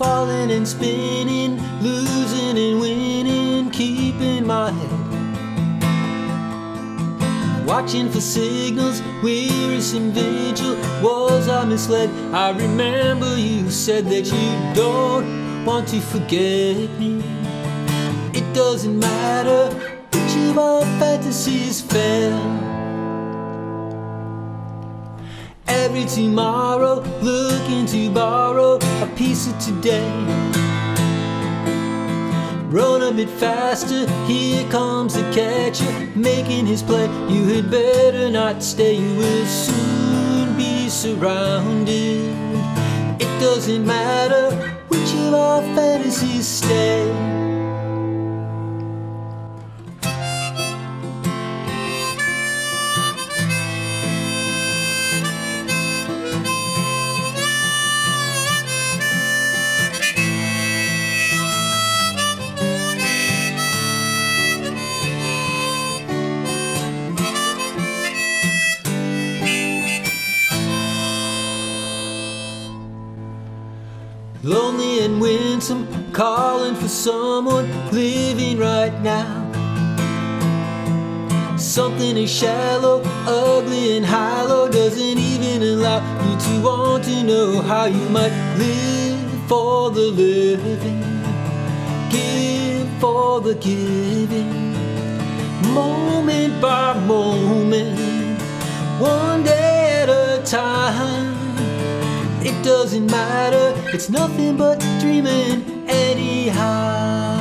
falling and spinning, losing and winning, keeping my head. Watching for signals, wearisome vigil. Was I misled? I remember you said that you don't want to forget me. It doesn't matter which of our fantasies fell. Every tomorrow, looking to borrow piece of today. Run a bit faster, here comes the catcher, making his play. You had better not stay, you will soon be surrounded. It doesn't matter which of our fantasies stay. Lonely and winsome, calling for someone living right now. Something is shallow, ugly, and hollow doesn't even allow you to want to know how you might live for the living, give for the giving, moment by moment, one day at a time. It doesn't matter, it's nothing but dreaming anyhow.